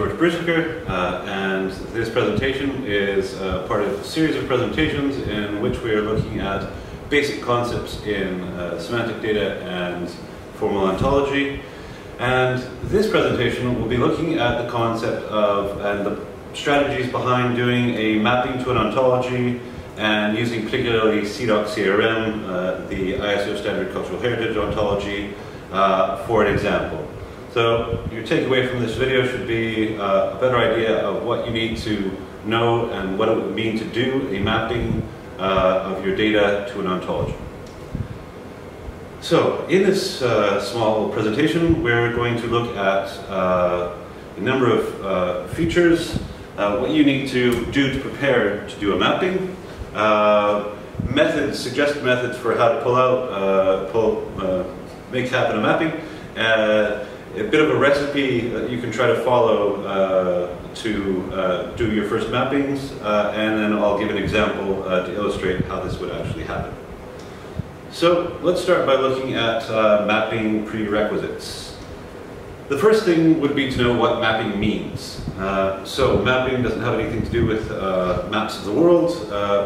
George Bruseker, uh, and this presentation is uh, part of a series of presentations in which we are looking at basic concepts in uh, semantic data and formal ontology. And this presentation will be looking at the concept of and the strategies behind doing a mapping to an ontology and using particularly CIDOC CRM, uh, the ISO standard cultural heritage ontology, uh, for an example. So your takeaway from this video should be uh, a better idea of what you need to know and what it would mean to do a mapping uh, of your data to an ontology. So in this uh, small presentation, we're going to look at uh, a number of uh, features, uh, what you need to do to prepare to do a mapping, methods, suggested methods for how to pull out, pull, make happen a mapping, a bit of a recipe that you can try to follow uh, to uh, do your first mappings, uh, and then I'll give an example uh, to illustrate how this would actually happen. So let's start by looking at uh, mapping prerequisites. The first thing would be to know what mapping means. Uh, so mapping doesn't have anything to do with maps of the world.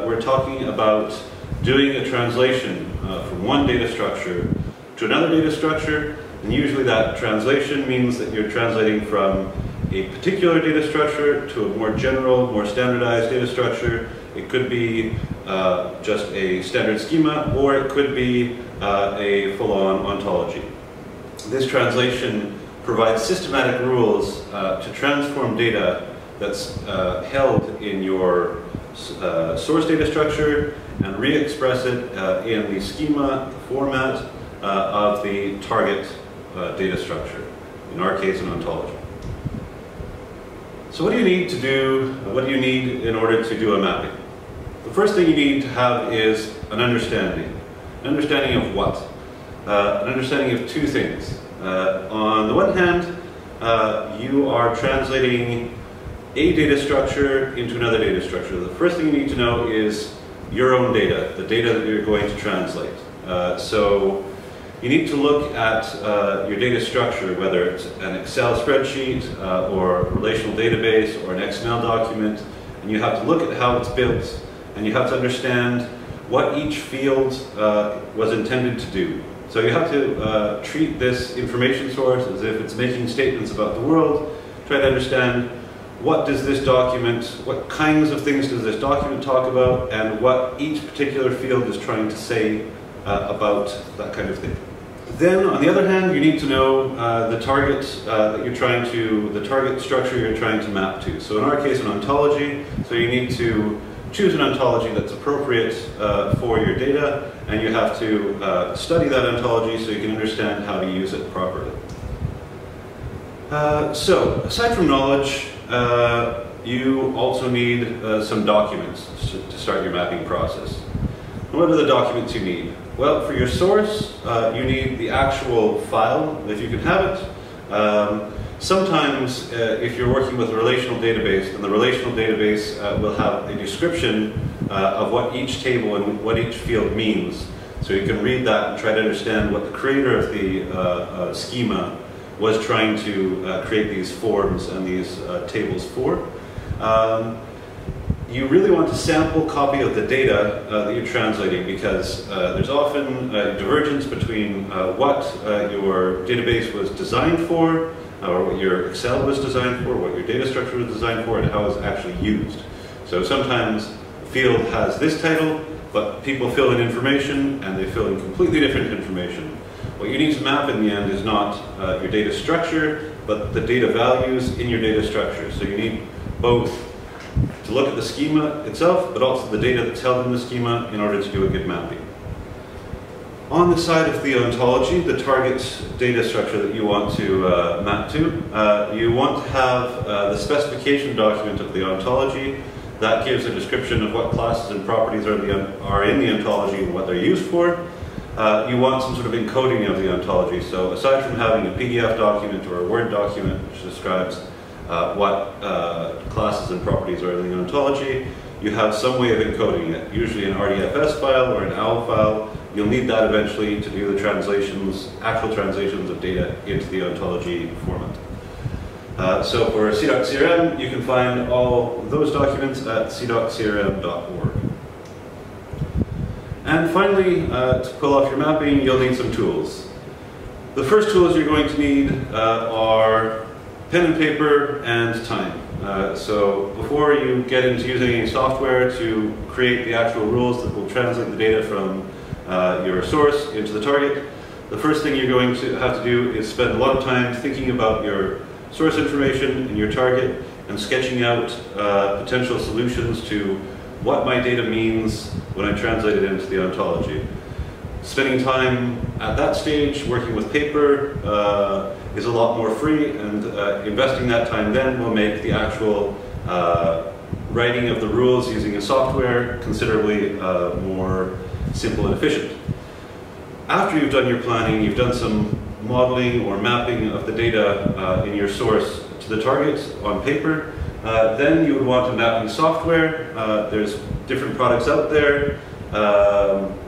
we're talking about doing a translation from one data structure to another data structure and usually that translation means that you're translating from a particular data structure to a more general, more standardized data structure. It could be uh, just a standard schema, or it could be uh, a full-on ontology. This translation provides systematic rules uh, to transform data that's uh, held in your uh, source data structure and re-express it uh, in the schema format of the target uh, data structure, in our case an ontology. So what do you need to do, what do you need in order to do a mapping? The first thing you need to have is an understanding. An understanding of what? Uh, an understanding of two things. Uh, on the one hand, uh, you are translating a data structure into another data structure. The first thing you need to know is your own data, the data that you're going to translate. Uh, so you need to look at uh, your data structure, whether it's an Excel spreadsheet uh, or a relational database or an XML document, and you have to look at how it's built, and you have to understand what each field uh, was intended to do. So you have to uh, treat this information source as if it's making statements about the world, try to understand what does this document, what kinds of things does this document talk about, and what each particular field is trying to say uh, about that kind of thing. Then, on the other hand, you need to know uh, the target uh, that you're trying to, the target structure you're trying to map to. So in our case, an ontology. So you need to choose an ontology that's appropriate uh, for your data, and you have to uh, study that ontology so you can understand how to use it properly. Uh, so, aside from knowledge, uh, you also need some documents to start your mapping process. What are the documents you need? Well, for your source, uh, you need the actual file, if you can have it. Um, sometimes, uh, if you're working with a relational database, then the relational database uh, will have a description uh, of what each table and what each field means. So you can read that and try to understand what the creator of the uh, uh, schema was trying to create these forms and these tables for. Um, you really want to sample copy of the data uh, that you're translating because uh, there's often a divergence between uh, what uh, your database was designed for, uh, or what your Excel was designed for, what your data structure was designed for, and how it's actually used. So sometimes a field has this title, but people fill in information and they fill in completely different information. What you need to map in the end is not your data structure, but the data values in your data structure. So you need both to look at the schema itself, but also the data that's held in the schema in order to do a good mapping. On the side of the ontology, the target data structure that you want to uh, map to, uh, you want to have uh, the specification document of the ontology. That gives a description of what classes and properties are, the, are in the ontology and what they're used for. Uh, you want some sort of encoding of the ontology. So aside from having a PDF document or a Word document which describes uh, what uh, classes and properties are in the ontology. You have some way of encoding it, usually an RDFS file or an OWL file. You'll need that eventually to do the translations, actual translations of data into the ontology format. Uh, so for CIDOC-CRM, you can find all those documents at cidoc-crm.org. And finally, uh, to pull off your mapping, you'll need some tools. The first tools you're going to need uh, are pen and paper and time. Uh, so before you get into using any software to create the actual rules that will translate the data from uh, your source into the target, the first thing you're going to have to do is spend a lot of time thinking about your source information and your target and sketching out uh, potential solutions to what my data means when I translate it into the ontology. Spending time at that stage working with paper uh, is a lot more free and uh, investing that time then will make the actual uh, writing of the rules using a software considerably uh, more simple and efficient. After you've done your planning, you've done some modeling or mapping of the data uh, in your source to the target on paper, uh, then you would want a mapping software. There's different products out there. Um,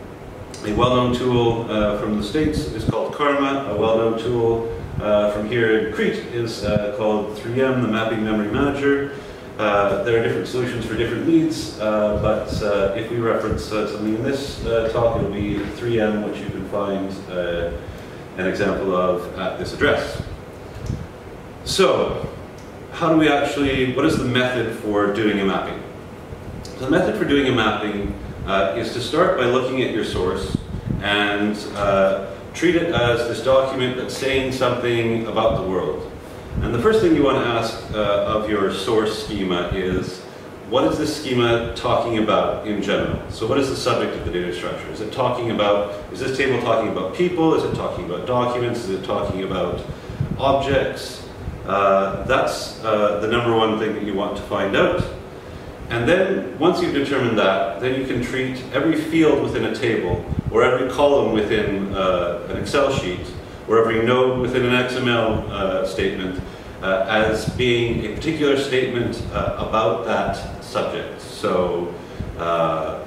a well-known tool uh, from the States is called Karma. A well-known tool uh, from here in Crete is uh, called 3M, the Mapping Memory Manager. Uh, there are different solutions for different needs, uh, but uh, if we reference something in this talk, it'll be 3M, which you can find an example of at this address. So, how do we actually, what is the method for doing a mapping? So the method for doing a mapping uh, is to start by looking at your source and uh, treat it as this document that's saying something about the world. And the first thing you want to ask uh, of your source schema is, what is this schema talking about in general? So what is the subject of the data structure? Is it talking about, is this table talking about people? Is it talking about documents? Is it talking about objects? Uh, that's uh, the number one thing that you want to find out. And then, once you've determined that, then you can treat every field within a table, or every column within uh, an Excel sheet, or every node within an XML uh, statement uh, as being a particular statement uh, about that subject. So, uh,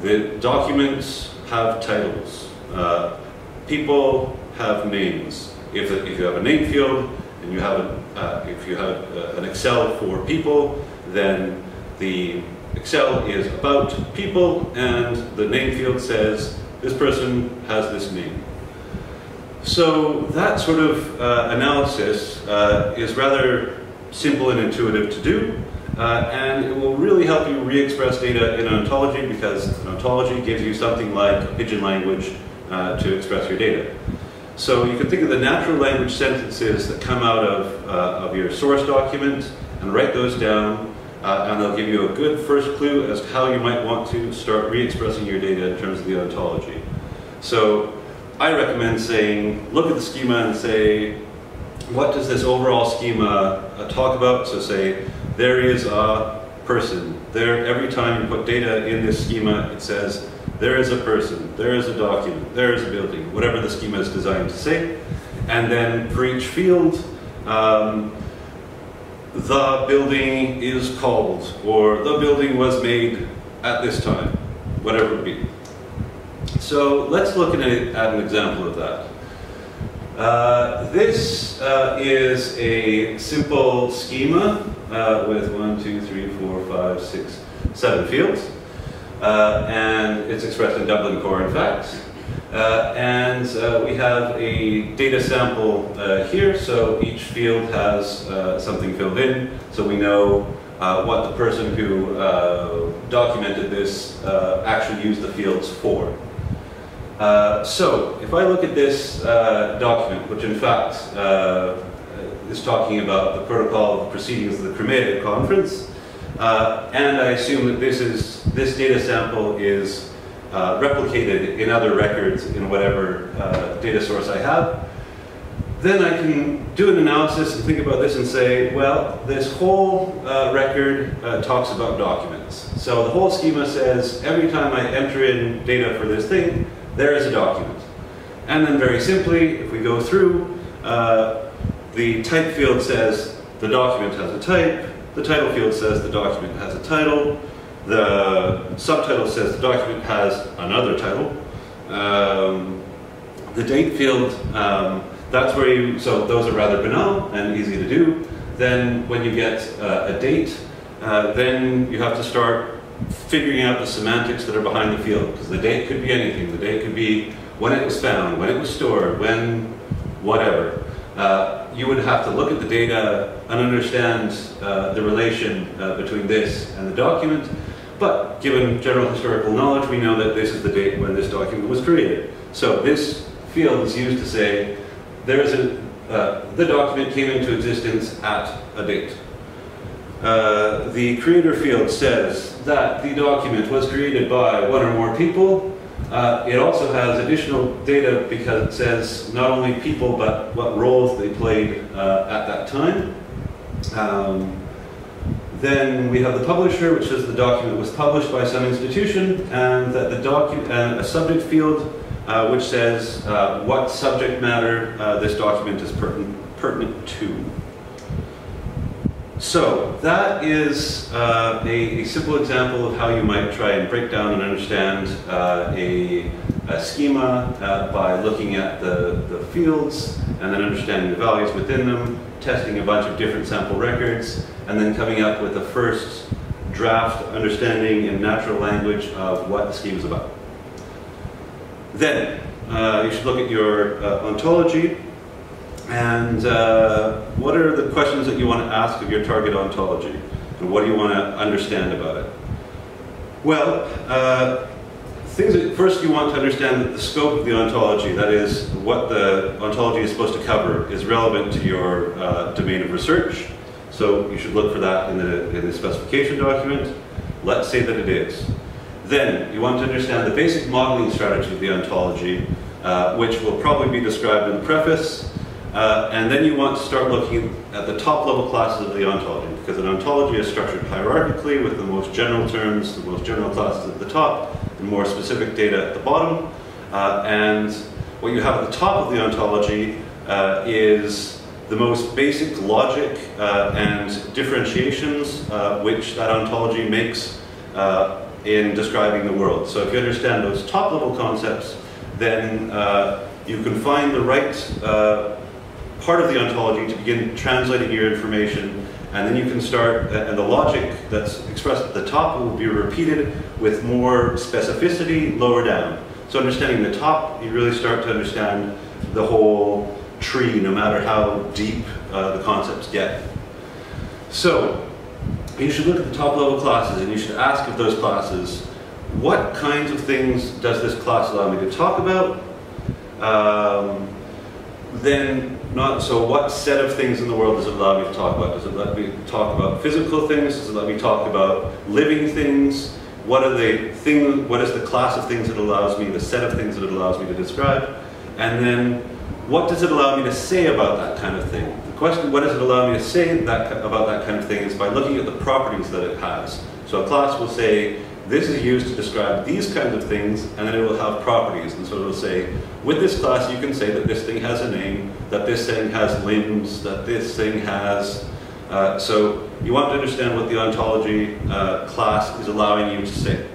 the documents have titles. Uh, people have names. If, if you have a name field, and you have a, if you have an Excel for people, then the Excel is about people and the name field says this person has this name. So that sort of uh, analysis uh, is rather simple and intuitive to do uh, and it will really help you re-express data in an ontology because an ontology gives you something like pidgin language uh, to express your data. So you can think of the natural language sentences that come out of, uh, of your source document and write those down uh, and they'll give you a good first clue as to how you might want to start re-expressing your data in terms of the ontology. So I recommend saying, look at the schema and say, what does this overall schema uh, talk about? So say, there is a person. There, every time you put data in this schema, it says, there is a person, there is a document, there is a building, whatever the schema is designed to say. And then for each field, um, the building is called, or the building was made at this time, whatever it be. So let's look at, a, at an example of that. Uh, this uh, is a simple schema uh, with one, two, three, four, five, six, seven fields. Uh, and it's expressed in Dublin Core, in fact. Uh, and uh, we have a data sample uh, here, so each field has uh, something filled in, so we know uh, what the person who uh, documented this actually used the fields for. so, if I look at this document, which in fact is talking about the protocol of the proceedings of the Crimea conference, and I assume that this is this data sample is uh, replicated in other records in whatever uh, data source I have, then I can do an analysis and think about this and say, well, this whole uh, record uh, talks about documents. So the whole schema says every time I enter in data for this thing, there is a document. And then very simply, if we go through, uh, the type field says the document has a type, the title field says the document has a title, the subtitle says the document has another title. Um, the date field, um, that's where you, so those are rather banal and easy to do. then when you get uh, a date, uh, then you have to start figuring out the semantics that are behind the field, because the date could be anything. The date could be when it was found, when it was stored, when whatever. Uh, you would have to look at the data and understand uh, the relation uh, between this and the document. But given general historical knowledge, we know that this is the date when this document was created. So this field is used to say there is a, uh, the document came into existence at a date. Uh, the creator field says that the document was created by one or more people. Uh, it also has additional data because it says not only people but what roles they played uh, at that time. Um, then we have the publisher, which says the document was published by some institution, and that the document, and a subject field, uh, which says uh, what subject matter uh, this document is pertinent, pertinent to. So that is uh, a, a, simple example of how you might try and break down and understand uh, a, a, schema uh, by looking at the, the fields and then understanding the values within them, testing a bunch of different sample records, and then coming up with a first draft understanding in natural language of what the scheme is about. Then, uh, you should look at your uh, ontology and uh, what are the questions that you want to ask of your target ontology? And what do you want to understand about it? Well, uh, things that first you want to understand that the scope of the ontology, that is, what the ontology is supposed to cover, is relevant to your uh, domain of research. So you should look for that in the, in the specification document. Let's say that it is. Then you want to understand the basic modeling strategy of the ontology, uh, which will probably be described in the preface. Uh, and then you want to start looking at the top level classes of the ontology, because an ontology is structured hierarchically with the most general terms, the most general classes at the top, more specific data at the bottom. Uh, and what you have at the top of the ontology uh, is the most basic logic uh, and differentiations uh, which that ontology makes uh, in describing the world. So if you understand those top level concepts, then you can find the right part of the ontology to begin translating your information and then you can start, uh, and the logic that's expressed at the top will be repeated with more specificity lower down. So understanding the top, you really start to understand the whole tree, no matter how deep uh, the concepts get. So, you should look at the top level classes and you should ask of those classes, what kinds of things does this class allow me to talk about? Um, then not so what set of things in the world does it allow me to talk about? Does it let me talk about physical things? Does it let me talk about living things? What are the thing what is the class of things it allows me, the set of things that it allows me to describe? And then what does it allow me to say about that kind of thing? The question, what does it allow me to say that, about that kind of thing is by looking at the properties that it has. So a class will say, this is used to describe these kinds of things, and then it will have properties. And so it will say, with this class, you can say that this thing has a name, that this thing has limbs, that this thing has. Uh, so you want to understand what the ontology uh, class is allowing you to say.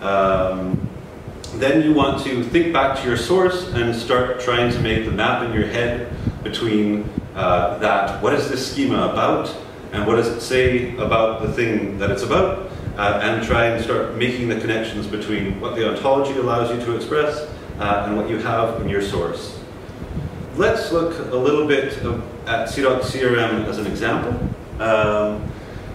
Um, then you want to think back to your source and start trying to make the map in your head between uh, that, what is this schema about, and what does it say about the thing that it's about, uh, and try and start making the connections between what the ontology allows you to express uh, and what you have in your source. Let's look a little bit at CIDOC CRM as an example. Um,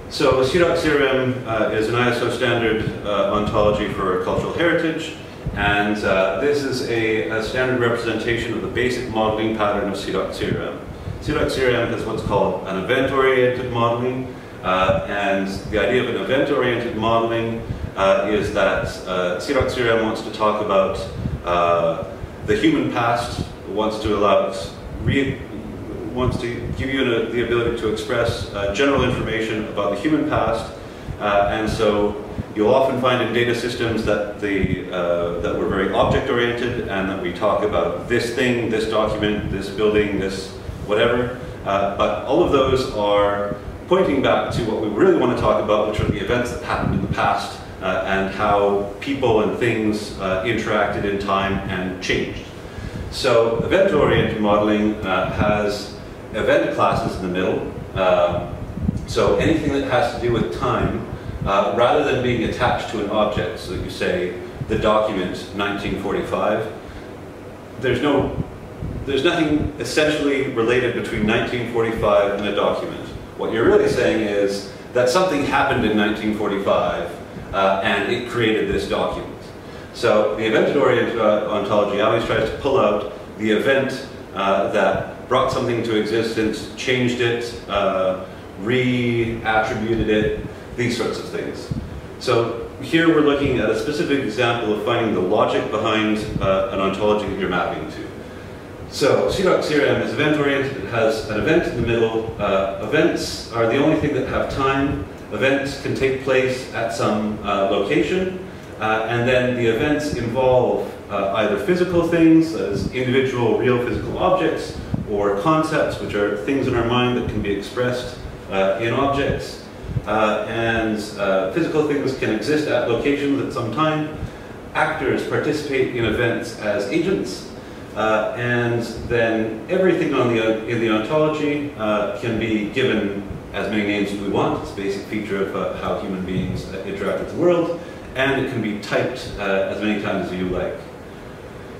so CIDOC CRM uh, is an ISO standard uh, ontology for cultural heritage, and uh, this is a, a, standard representation of the basic modeling pattern of CIDOC CRM. CIDOC CRM has what's called an event-oriented modeling, uh, and the idea of an event-oriented modeling uh, is that uh, CIDOC CRM wants to talk about uh, the human past, wants to allow wants to give you an, the ability to express uh, general information about the human past, uh, and so you'll often find in data systems that the that we're very object-oriented and that we talk about this thing, this document, this building, this whatever. but all of those are pointing back to what we really want to talk about, which are the events that happened in the past uh, and how people and things uh, interacted in time and changed. So event-oriented modeling uh, has event classes in the middle, Um, so anything that has to do with time, uh, rather than being attached to an object, so you say the document 1945, there's no, there's nothing essentially related between 1945 and a document. What you're really saying is that something happened in 1945 uh, and it created this document. So the event-oriented uh, ontology always tries to pull out the event uh, that brought something to existence, changed it, uh, re-attributed it, these sorts of things. So here we're looking at a specific example of finding the logic behind uh, an ontology that you're mapping to. So CIDOC-CRM is event-oriented, it has an event in the middle. Uh, events are the only thing that have time. Events can take place at some uh, location, uh, and then the events involve uh, either physical things, as individual real physical objects, or concepts, which are things in our mind that can be expressed uh, in objects. Uh, and physical things can exist at locations at some time. Actors participate in events as agents. Uh, and then everything on the, in the ontology uh, can be given as many names as we want. It's a basic feature of uh, how human beings interact with the world. And it can be typed as many times as you like.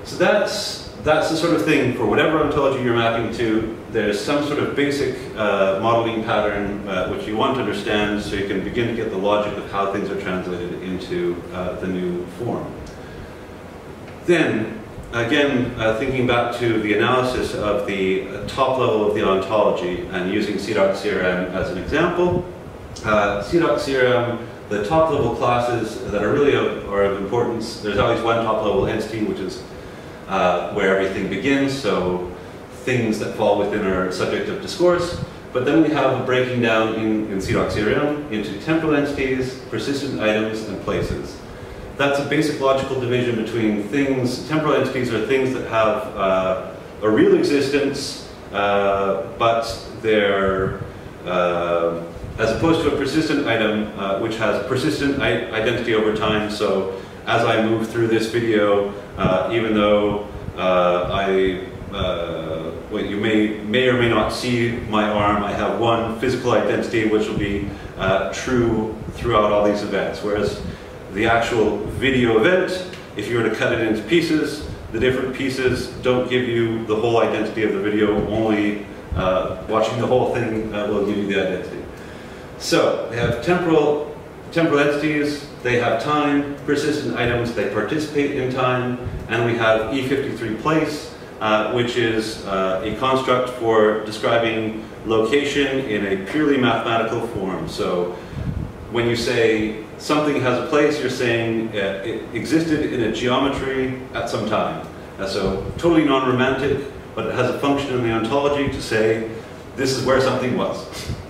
So that's that's the sort of thing for whatever ontology you're mapping to, there's some sort of basic uh, modeling pattern uh, which you want to understand so you can begin to get the logic of how things are translated into uh, the new form. Then, again, uh, thinking back to the analysis of the uh, top level of the ontology and using CIDOC-CRM as an example, uh, CIDOC-CRM, the top level classes that are really of, are of importance, there's always one top level entity which is uh, where everything begins, so things that fall within our subject of discourse. But then we have a breaking down in, in CIDOC-CRM into temporal entities, persistent items, and places. That's a basic logical division between things, temporal entities are things that have uh, a real existence, uh, but they're, uh, as opposed to a persistent item, uh, which has persistent identity over time, so as I move through this video, uh, even though uh, I, well, you may, may or may not see my arm, I have one physical identity which will be true throughout all these events. Whereas the actual video event, if you were to cut it into pieces, the different pieces don't give you the whole identity of the video, only uh, watching the whole thing uh, will give you the identity. So, we have temporal temporal entities, they have time, persistent items, they participate in time, and we have E53 place, uh, which is uh, a construct for describing location in a purely mathematical form. So when you say something has a place, you're saying uh, it existed in a geometry at some time. Uh, so totally non-romantic, but it has a function in the ontology to say this is where something was.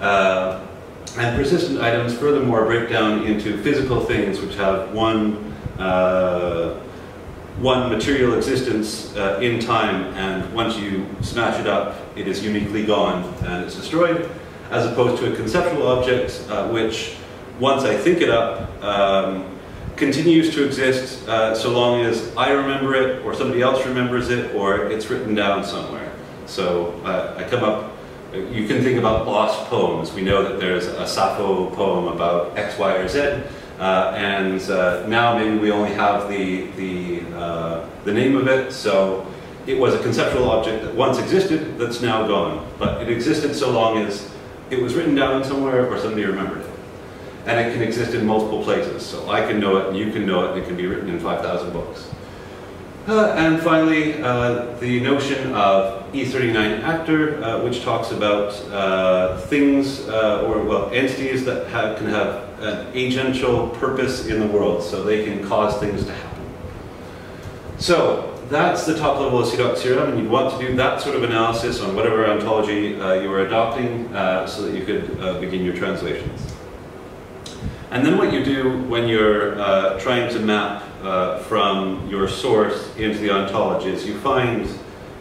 Uh, and persistent items furthermore break down into physical things which have one, uh, one material existence uh, in time and once you smash it up it is uniquely gone and it's destroyed as opposed to a conceptual object which once I think it up um, continues to exist uh, so long as I remember it or somebody else remembers it or it's written down somewhere. So uh, I come up you can think about lost poems. We know that there's a Sappho poem about X, Y, or Z, uh, and uh, now maybe we only have the, the, uh, the name of it, so it was a conceptual object that once existed that's now gone. But it existed so long as it was written down somewhere or somebody remembered it. And it can exist in multiple places, so I can know it and you can know it and it can be written in 5,000 books. Uh, and finally, uh, the notion of E39 actor, uh, which talks about uh, things uh, or well entities that have, can have an agential purpose in the world, so they can cause things to happen. So that's the top level of CIDOC-CRM, and you'd want to do that sort of analysis on whatever ontology uh, you are adopting, so that you could begin your translations. And then what you do when you're trying to map uh, from your source into the ontology is you find,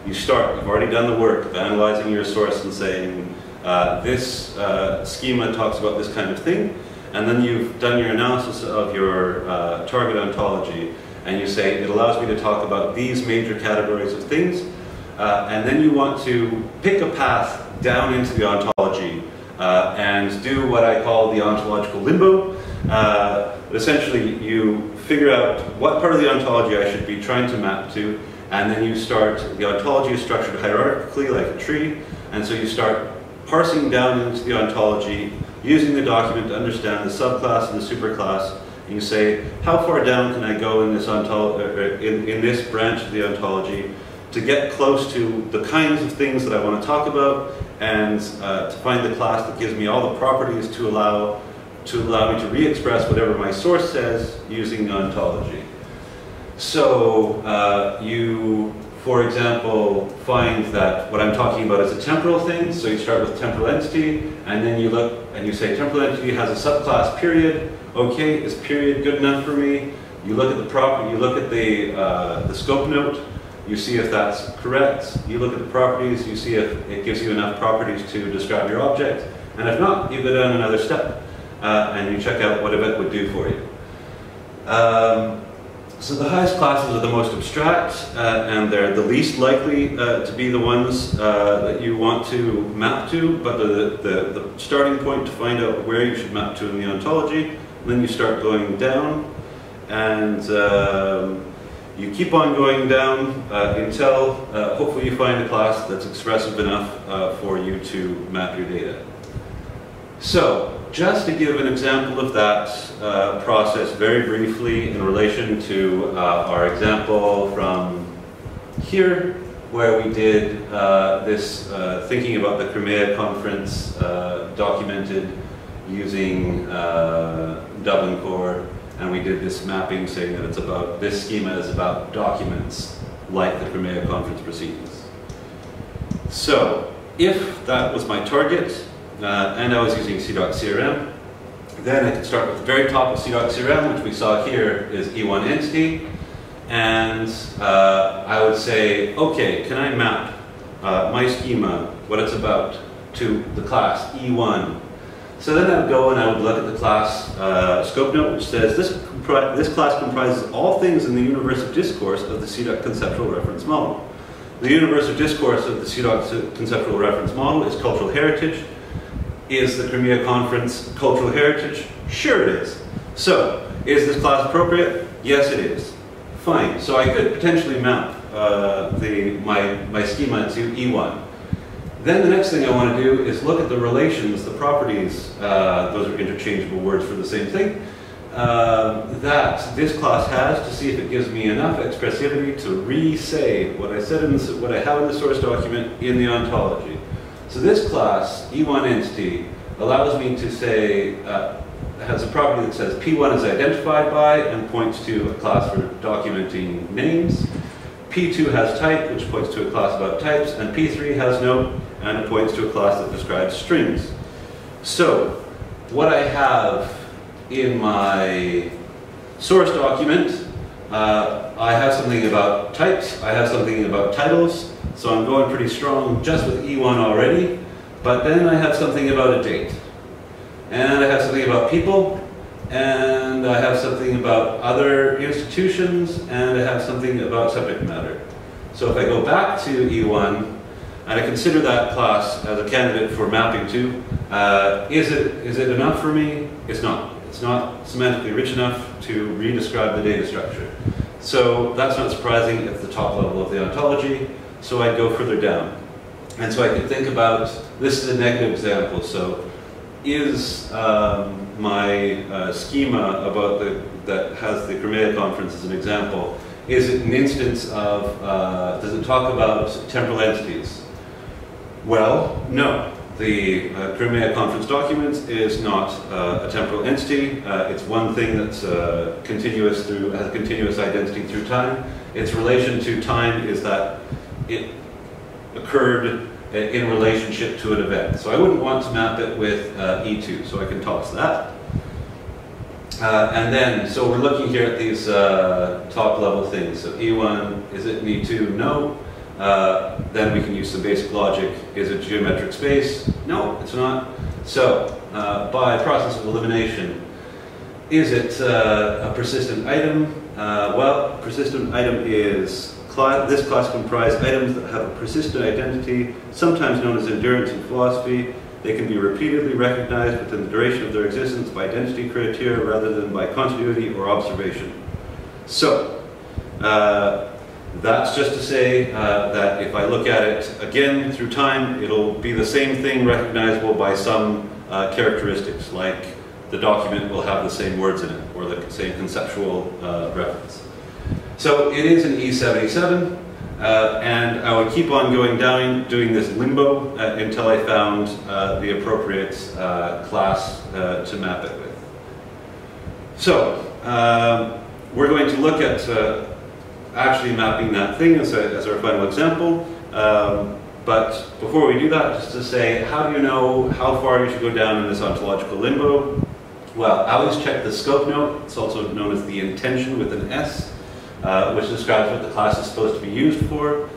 you start, you've already done the work of analyzing your source and saying, uh, this uh, schema talks about this kind of thing, and then you've done your analysis of your uh, target ontology, and you say, it allows me to talk about these major categories of things, uh, and then you want to pick a path down into the ontology uh, and do what I call the ontological limbo. Uh, essentially, you figure out what part of the ontology I should be trying to map to, and then you start, the ontology is structured hierarchically like a tree, and so you start parsing down into the ontology, using the document to understand the subclass and the superclass, and you say, how far down can I go in this, uh, uh, in, in this branch of the ontology to get close to the kinds of things that I want to talk about, and uh, to find the class that gives me all the properties to allow to allow me to re-express whatever my source says using ontology. So uh, you, for example, find that what I'm talking about is a temporal thing, so you start with temporal entity, and then you look and you say temporal entity has a subclass period, okay, is period good enough for me? You look at the property, you look at the, uh, the scope note, you see if that's correct, you look at the properties, you see if it gives you enough properties to describe your object, and if not, you go down another step uh, and you check out what it would do for you. Um, so the highest classes are the most abstract, uh, and they're the least likely uh, to be the ones uh, that you want to map to, but the, the, the, starting point to find out where you should map to in the ontology. Then you start going down, and um, you keep on going down uh, until uh, hopefully you find a class that's expressive enough uh, for you to map your data. So, just to give an example of that uh, process very briefly in relation to uh, our example from here, where we did uh, this thinking about the Crimea conference documented using Dublin Core and we did this mapping saying that it's about, this schema is about documents like the Crimea conference proceedings. So, if that was my target, uh, and I was using CIDOC-CRM, then I could start with the very top of CIDOC-CRM, which we saw here is E1 entity, and uh, I would say, okay, can I map uh, my schema, what it's about, to the class E1 so then I would go and I would look at the class uh, scope note, which says this, this class comprises all things in the universe of discourse of the CIDOC conceptual reference model. The universe of discourse of the CIDOC conceptual reference model is cultural heritage. Is the Crimea Conference cultural heritage? Sure it is. So, is this class appropriate? Yes, it is. Fine. So I could potentially map uh, the, my, my schema to E1. Then the next thing I want to do is look at the relations, the properties, uh, those are interchangeable words for the same thing, uh, that this class has to see if it gives me enough expressivity to re-say what I said in what I have in the source document in the ontology. So this class, E1 entity, allows me to say, uh, has a property that says P1 is identified by and points to a class for documenting names. P2 has type, which points to a class about types, and P3 has no and it points to a class that describes strings. So, what I have in my source document, uh, I have something about types, I have something about titles, so I'm going pretty strong just with E1 already, but then I have something about a date. And I have something about people, and I have something about other institutions, and I have something about subject matter. So if I go back to E1, and I consider that class as a candidate for mapping to. Uh, is, it, is it enough for me? It's not. It's not semantically rich enough to re-describe the data structure. So that's not surprising at the top level of the ontology, so I'd go further down. And so I could think about, this is a negative example, so is um, my uh, schema about the, that has the Crimea conference as an example, is it an instance of, uh, does it talk about temporal entities? Well, no. The uh, Crimea Conference documents is not uh, a temporal entity. Uh, it's one thing that's uh, continuous through, has continuous identity through time. Its relation to time is that it occurred uh, in relationship to an event. So I wouldn't want to map it with uh, E2, so I can toss that. and then, so we're looking here at these top level things. So E1, is it an E2? No. Uh, then we can use some basic logic. Is it geometric space? No, it's not. So, uh, by process of elimination, is it uh, a persistent item? Uh, well, persistent item is this class comprised items that have a persistent identity, sometimes known as endurants in philosophy, They can be repeatedly recognized within the duration of their existence by identity criteria rather than by continuity or observation. So, uh, that's just to say uh, that if I look at it again through time, it'll be the same thing recognizable by some uh, characteristics, like the document will have the same words in it, or the same conceptual uh, reference. So it is an E77, uh, and I would keep on going down doing this limbo uh, until I found the appropriate class to map it with. So um, we're going to look at uh, actually mapping that thing as, a, as our final example. Um, but before we do that, just to say, how do you know how far you should go down in this ontological limbo? Well, I always check the scope note. It's also known as the intension with an S uh, which describes what the class is supposed to be used for.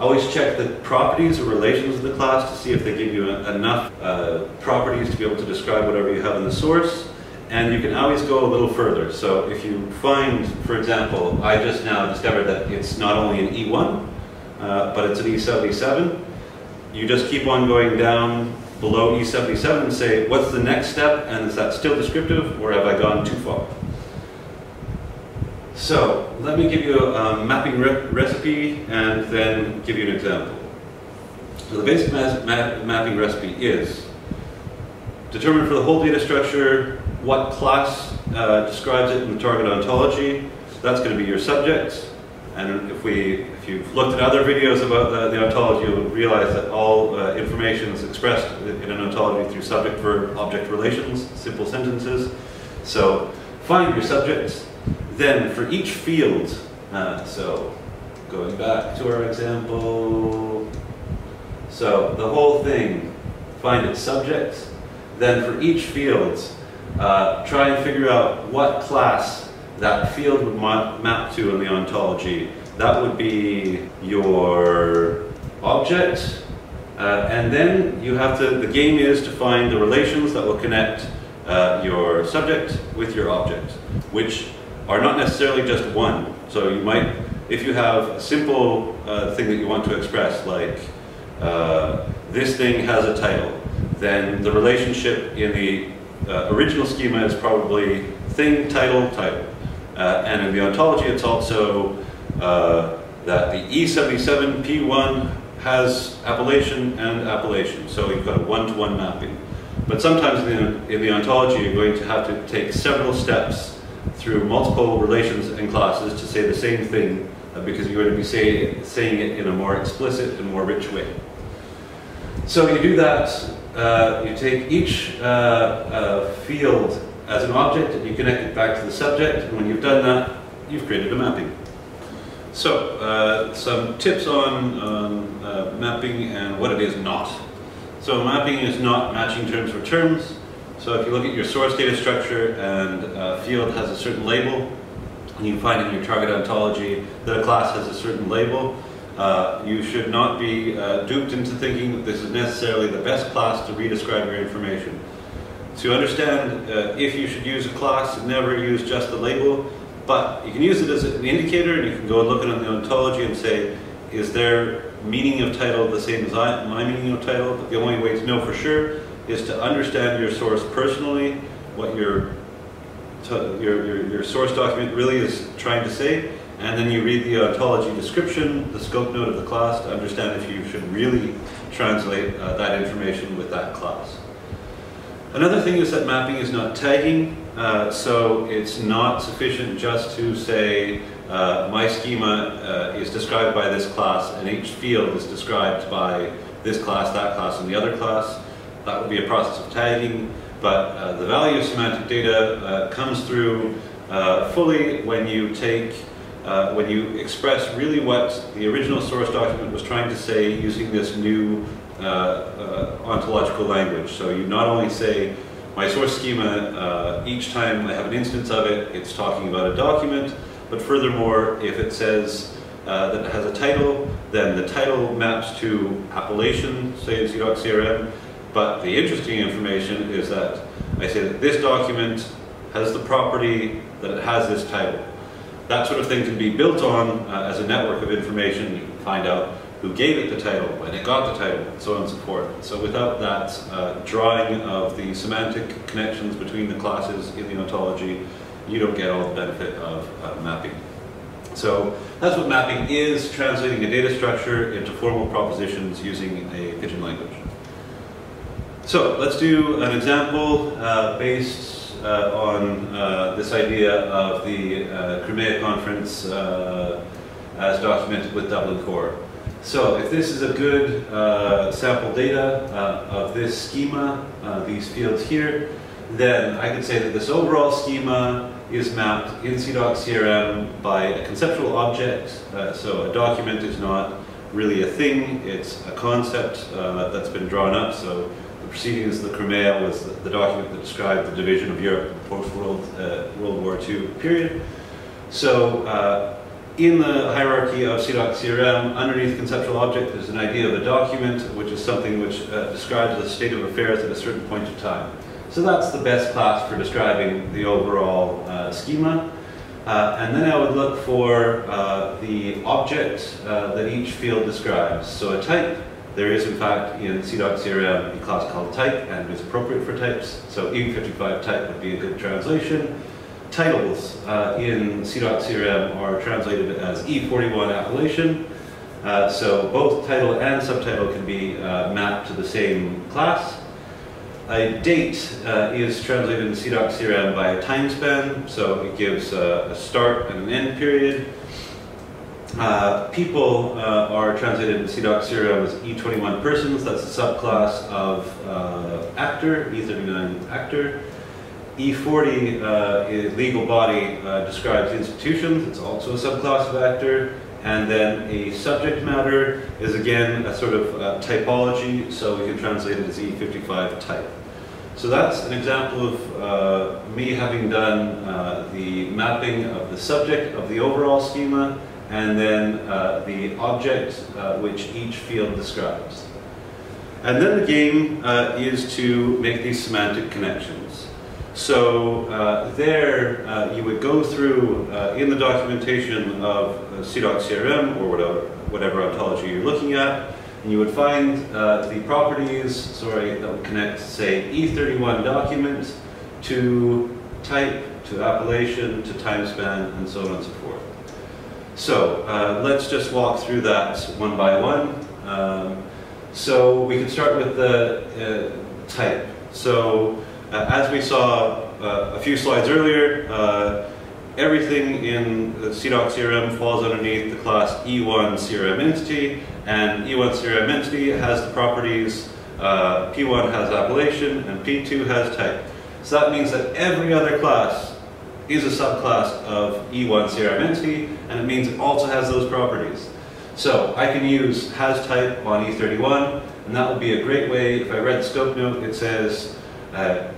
Always check the properties or relations of the class to see if they give you enough uh, properties to be able to describe whatever you have in the source. And you can always go a little further. So if you find, for example, I just now discovered that it's not only an E1, uh, but it's an E77, you just keep on going down below E77 and say, what's the next step? And is that still descriptive or have I gone too far? So let me give you a mapping re recipe and then give you an example. So the basic ma ma mapping recipe is determine for the whole data structure what class uh, describes it in the target ontology. That's going to be your subject. And if we, if you've looked at other videos about the, the ontology, you'll realize that all uh, information is expressed in an ontology through subject-verb-object relations, simple sentences. So find your subjects, then for each field, uh, so going back to our example, so the whole thing, find its subject, then for each field, uh, try and figure out what class that field would ma map to in the ontology. That would be your object, uh, and then you have to, the game is to find the relations that will connect uh, your subject with your object, which are not necessarily just one. So you might, if you have a simple uh, thing that you want to express, like uh, this thing has a title, then the relationship in the uh, original schema is probably thing, title, title. Uh, and in the ontology, it's also uh, that the E77 P1 has appellation and appellation. So you've got a one-to-one -one mapping. But sometimes in the, in the ontology, you're going to have to take several steps through multiple relations and classes to say the same thing uh, because you're going to be say, saying it in a more explicit and more rich way. So you do that, uh, you take each uh, uh, field as an object and you connect it back to the subject and when you've done that, you've created a mapping. So, uh, some tips on, on uh, mapping and what it is not. So mapping is not matching terms for terms. So if you look at your source data structure and a field has a certain label, and you find in your target ontology that a class has a certain label, uh, you should not be uh, duped into thinking that this is necessarily the best class to redescribe your information. To understand uh, if you should use a class, never use just the label, but you can use it as an indicator and you can go and look at the ontology and say, is their meaning of title the same as I, my meaning of title? But the only way to know for sure is to understand your source personally, what your, your, your, your, source document really is trying to say, and then you read the ontology description, the scope note of the class to understand if you should really translate uh, that information with that class. Another thing is that mapping is not tagging, uh, so it's not sufficient just to say uh, my schema uh, is described by this class and each field is described by this class, that class, and the other class. That would be a process of tagging, but uh, the value of semantic data uh, comes through fully when you take, uh, when you express really what the original source document was trying to say using this new uh, uh, ontological language. So you not only say, my source schema, each time I have an instance of it, it's talking about a document, but furthermore, if it says uh, that it has a title, then the title maps to appellation, say in CIDOC-CRM, but the interesting information is that I say that this document has the property that it has this title. That sort of thing can be built on uh, as a network of information. You can find out who gave it the title, when it got the title, so on and so forth. So without that uh, drawing of the semantic connections between the classes in the ontology, you don't get all the benefit of uh, mapping. So that's what mapping is, translating a data structure into formal propositions using a pidgin language. So let's do an example uh, based uh, on uh, this idea of the uh, Crimea conference uh, as documented with Dublin Core. So if this is a good uh, sample data uh, of this schema, these fields here, then I could say that this overall schema is mapped in CIDOC CRM by a conceptual object. So a document is not really a thing, it's a concept that's been drawn up. So proceedings of the Crimea was the, the document that described the division of Europe post-World uh, World War II period. So in the hierarchy of CIDOC CRM, underneath conceptual object, there's an idea of a document, which is something which uh, describes the state of affairs at a certain point of time. So that's the best class for describing the overall uh, schema. Uh, and then I would look for uh, the object uh, that each field describes. So a type, there is in fact in CIDOC CRM a class called type, and it's appropriate for types. So E55 type would be a good translation titles uh, in CIDOC CRM are translated as E41 appellation. Uh, so both title and subtitle can be uh, mapped to the same class. A date uh, is translated in CIDOC CRM by a time span, so it gives a start and an end period. Uh, people uh, are translated in CIDOC CRM as E21 persons, that's a subclass of actor, E39 actor. E40 uh, is legal body uh, describes institutions. It's also a subclass of actor. And then a subject matter is again a sort of uh, typology, so we can translate it as E55 type. So that's an example of uh, me having done uh, the mapping of the subject of the overall schema and then uh, the object which each field describes. And then the game is to make these semantic connections. So uh, there uh, you would go through uh, in the documentation of CIDOC CRM or whatever, whatever ontology you're looking at, and you would find uh, the properties, sorry, that would connect, say, E31 document to type, to appellation, to time span, and so on and so forth. So uh, let's just walk through that one by one. Um, so we can start with the uh, type. So uh, as we saw uh, a few slides earlier, uh, everything in the CIDOC CRM falls underneath the class E1 CRM entity, and E1 CRM entity has the properties uh, P1 has appellation and P2 has type. So that means that every other class is a subclass of E1 CRM entity, and it means it also has those properties. So I can use has type on E31, and that would be a great way, if I read the scope note, it says uh,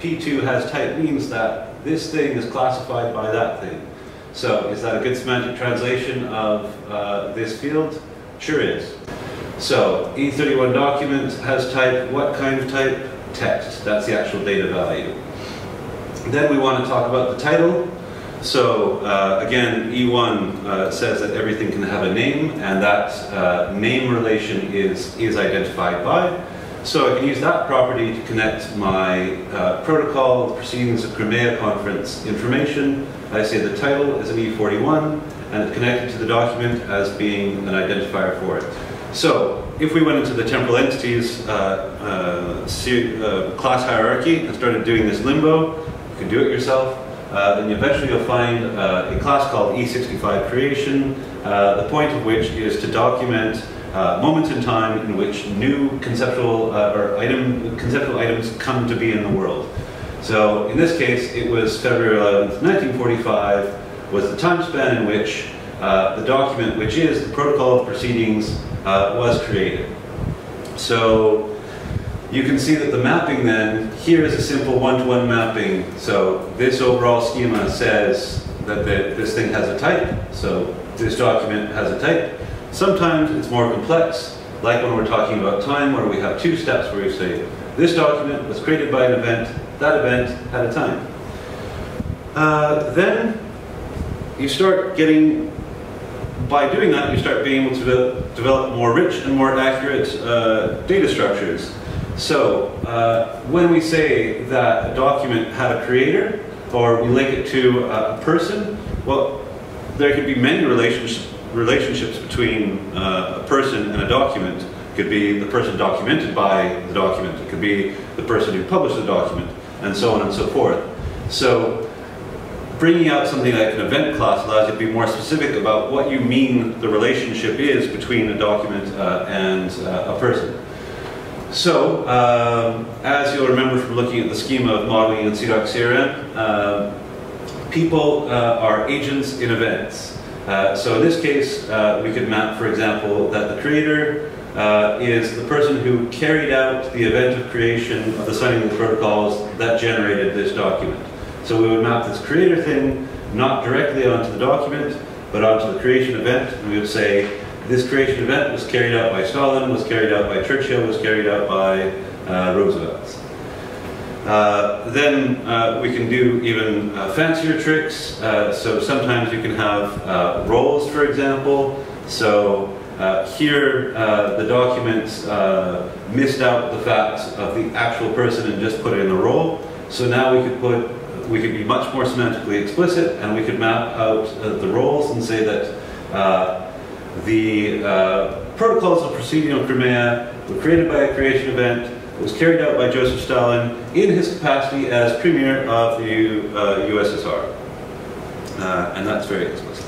P2 has type means that this thing is classified by that thing. So is that a good semantic translation of uh, this field? Sure is. So E31 document has type, what kind of type? Text, that's the actual data value. Then we want to talk about the title. So uh, again, E1 uh, says that everything can have a name, and that uh, name relation is, is identified by. So I can use that property to connect my uh, protocol, proceedings of Crimea conference information. I say the title is an E41 and it's connected to the document as being an identifier for it. So if we went into the temporal entities uh, uh, class hierarchy and started doing this limbo, you can do it yourself. Uh, then eventually you'll find uh, a class called E65 creation, the point of which is to document uh, moments in time in which new conceptual uh, or item conceptual items come to be in the world. So in this case, it was February 11th, 1945, was the time span in which uh, the document, which is the protocol of proceedings, uh, was created. So you can see that the mapping then, here is a simple one-to-one -one mapping. So this overall schema says that the, this thing has a type, so this document has a type. Sometimes it's more complex, like when we're talking about time, where we have two steps where you say, this document was created by an event, that event had a time. Uh, then you start getting by doing that, you start being able to de develop more rich and more accurate uh, data structures. So uh, when we say that a document had a creator, or we link it to a person, well, there could be many relationships, relationships between uh, a person and a document. It could be the person documented by the document. It could be the person who published the document, and so on and so forth. So bringing out something like an event class allows you to be more specific about what you mean the relationship is between a document uh, and uh, a person. So, um, as you'll remember from looking at the schema of modeling in CIDOC CRM, uh, people uh, are agents in events. Uh, so in this case, uh, we could map, for example, that the creator uh, is the person who carried out the event of creation of the signing of the protocols that generated this document. So we would map this creator thing not directly onto the document, but onto the creation event, and we would say this creation event was carried out by Stalin, was carried out by Churchill, was carried out by uh, Roosevelt. Uh, then uh, we can do even uh, fancier tricks. Uh, so sometimes you can have uh, roles, for example. So here the document missed out the facts of the actual person and just put it in the role. So now we could put we could be much more semantically explicit and we could map out the roles and say that the uh, protocols of proceeding on Crimea were created by a creation event. It was carried out by Joseph Stalin in his capacity as premier of the uh, USSR. Uh, and that's very explicit.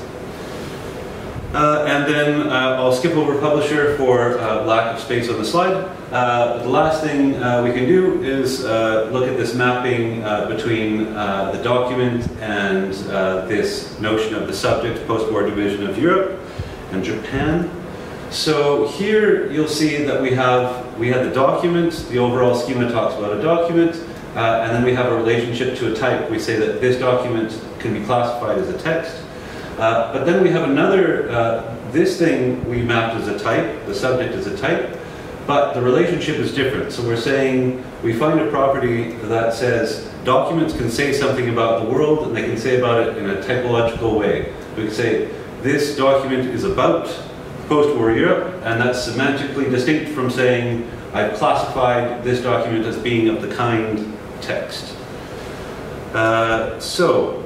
Uh, and then uh, I'll skip over publisher for uh, lack of space on the slide. The last thing we can do is look at this mapping between the document and this notion of the subject post-war division of Europe and Japan. So here you'll see that we have we had the document, the overall schema talks about a document, uh, and then we have a relationship to a type. We say that this document can be classified as a text. Uh, but then we have another, uh, this thing we mapped as a type, the subject is a type, but the relationship is different. So we're saying we find a property that says documents can say something about the world and they can say about it in a typological way. We can say this document is about post-war Europe, and that's semantically distinct from saying I've classified this document as being of the kind text. Uh, so,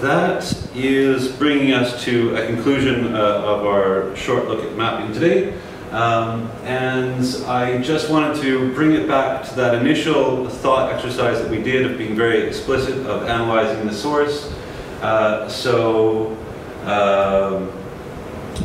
that is bringing us to a conclusion uh, of our short look at mapping today. Um, and I just wanted to bring it back to that initial thought exercise that we did of being very explicit, of analyzing the source. Uh, so um,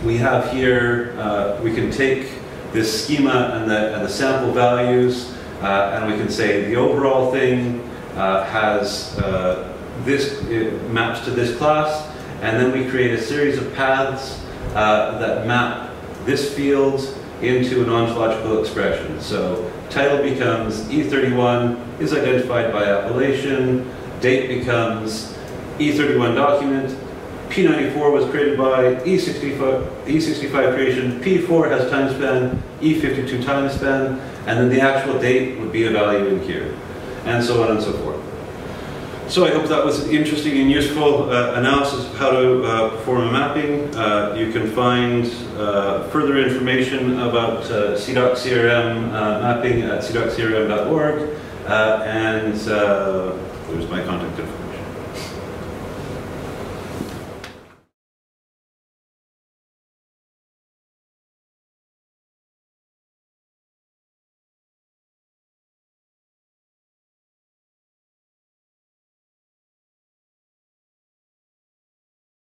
we have here, uh, we can take this schema and the, and the sample values uh, and we can say the overall thing uh, has uh, this, maps to this class and then we create a series of paths uh, that map this field into an ontological expression. So title becomes E31 is identified by appellation, date becomes E31 document, P94 was created by E65, E65 creation, P4 has time span, E52 time span, and then the actual date would be a value in here, and so on and so forth. So I hope that was an interesting and useful uh, analysis of how to uh, perform a mapping. Uh, you can find uh, further information about uh, CIDOC CRM uh, mapping at cidoc-crm.org, and there's my contact